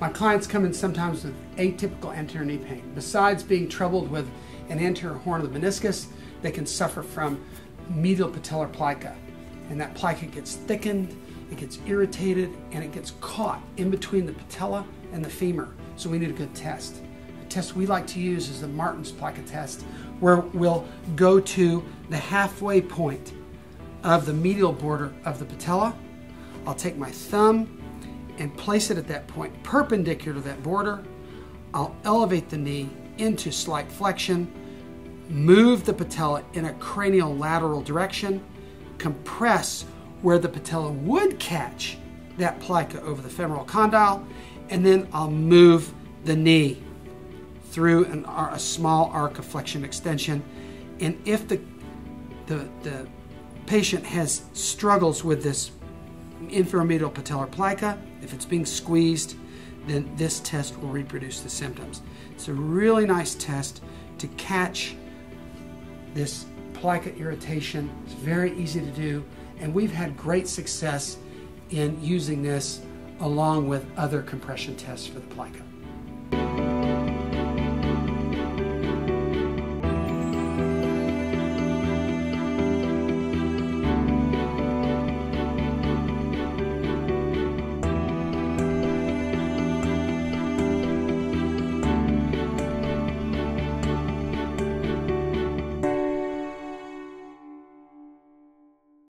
My clients come in sometimes with atypical anterior knee pain. Besides being troubled with an anterior horn of the meniscus, they can suffer from medial patellar plica. And that plica gets thickened, it gets irritated, and it gets caught in between the patella and the femur. So we need a good test. The test we like to use is the Martens plica test, where we'll go to the halfway point of the medial border of the patella. I'll take my thumb and place it at that point perpendicular to that border. I'll elevate the knee into slight flexion, move the patella in a cranial lateral direction, compress where the patella would catch that plica over the femoral condyle, and then I'll move the knee through an, a small arc of flexion extension. And if the, the, the patient has struggles with this inframedial patellar plica, if it's being squeezed, then this test will reproduce the symptoms. It's a really nice test to catch this plica irritation. It's very easy to do, and we've had great success in using this along with other compression tests for the plica.